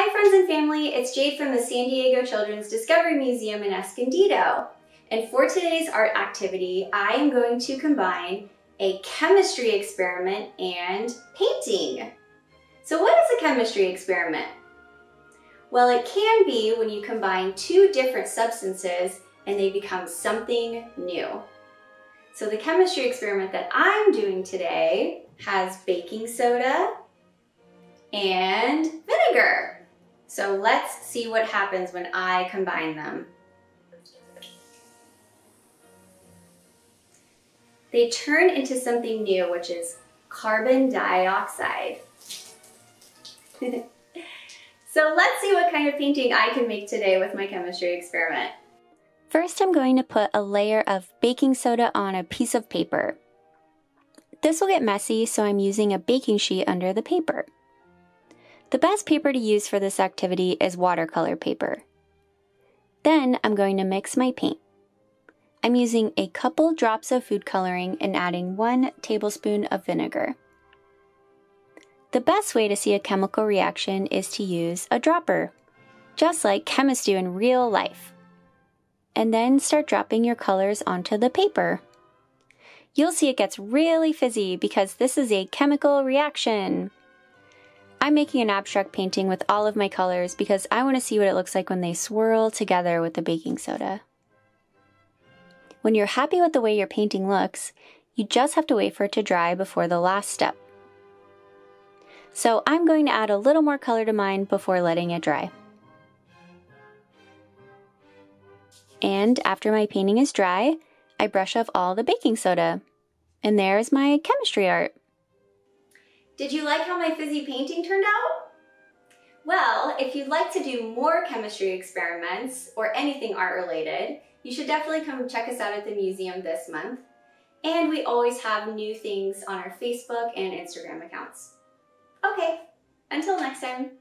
Hi friends and family, it's Jade from the San Diego Children's Discovery Museum in Escondido. And for today's art activity, I am going to combine a chemistry experiment and painting. So what is a chemistry experiment? Well, it can be when you combine two different substances and they become something new. So the chemistry experiment that I'm doing today has baking soda and vinegar. So let's see what happens when I combine them. They turn into something new, which is carbon dioxide. so let's see what kind of painting I can make today with my chemistry experiment. First, I'm going to put a layer of baking soda on a piece of paper. This will get messy, so I'm using a baking sheet under the paper. The best paper to use for this activity is watercolor paper. Then I'm going to mix my paint. I'm using a couple drops of food coloring and adding one tablespoon of vinegar. The best way to see a chemical reaction is to use a dropper, just like chemists do in real life. And then start dropping your colors onto the paper. You'll see it gets really fizzy because this is a chemical reaction. I'm making an abstract painting with all of my colors because I want to see what it looks like when they swirl together with the baking soda. When you're happy with the way your painting looks, you just have to wait for it to dry before the last step. So I'm going to add a little more color to mine before letting it dry. And after my painting is dry, I brush off all the baking soda. And there's my chemistry art. Did you like how my fizzy painting turned out? Well, if you'd like to do more chemistry experiments or anything art related, you should definitely come check us out at the museum this month. And we always have new things on our Facebook and Instagram accounts. Okay, until next time.